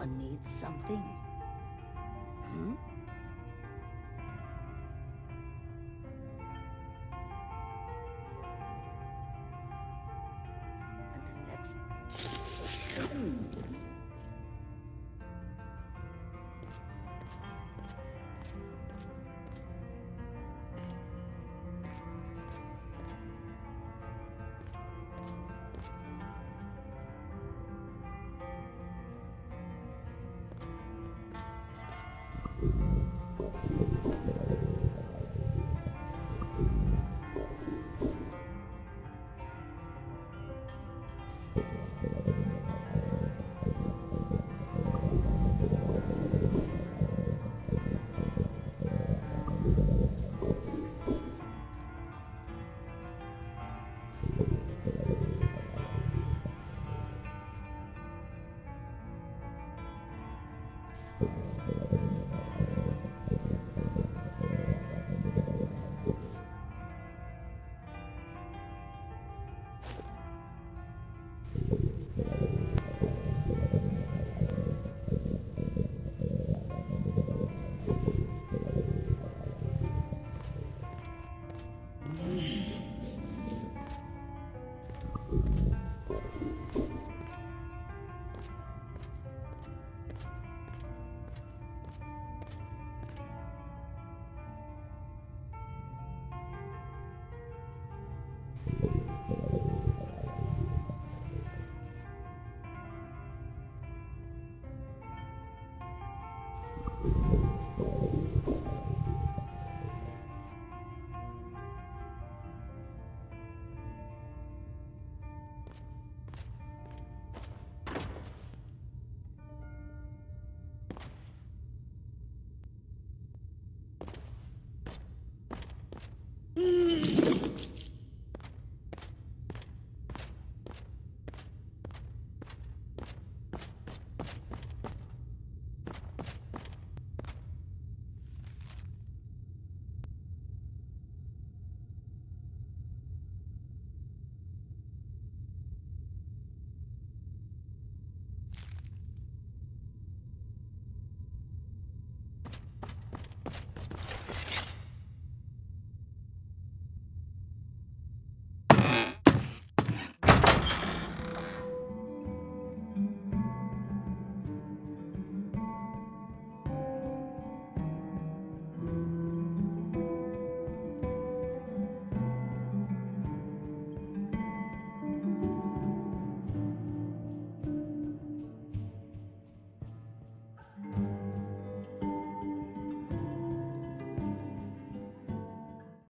Anyone needs something? Hmm?